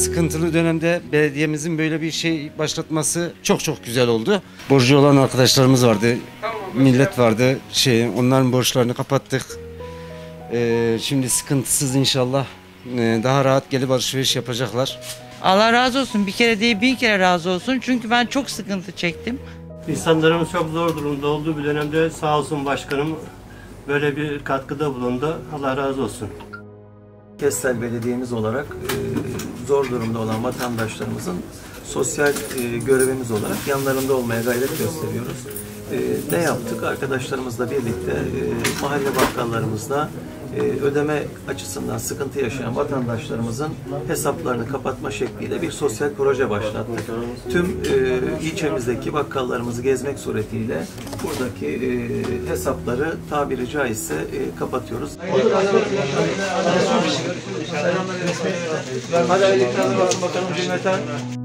sıkıntılı dönemde belediyemizin böyle bir şey başlatması çok çok güzel oldu. Borcu olan arkadaşlarımız vardı. Millet vardı. Şey, onların borçlarını kapattık. Ee, şimdi sıkıntısız inşallah e, daha rahat gelip alışveriş yapacaklar. Allah razı olsun. Bir kere değil bin kere razı olsun. Çünkü ben çok sıkıntı çektim. İnsanlarımız çok zor durumda olduğu bir dönemde sağ olsun başkanım böyle bir katkıda bulundu. Allah razı olsun. Kestel Belediyemiz olarak e, zor durumda olan vatandaşlarımızın sosyal e, görevimiz olarak yanlarında olmaya gayret gösteriyoruz. E, ne yaptık? Arkadaşlarımızla birlikte e, mahalle bakkallarımızda e, ödeme açısından sıkıntı yaşayan vatandaşlarımızın hesaplarını kapatma şekliyle bir sosyal proje başlattık. Tüm e, ilçemizdeki bakkallarımızı gezmek suretiyle buradaki e, hesapları tabiri caizse e, kapatıyoruz. Hadi hayırlı bakalım cümleten.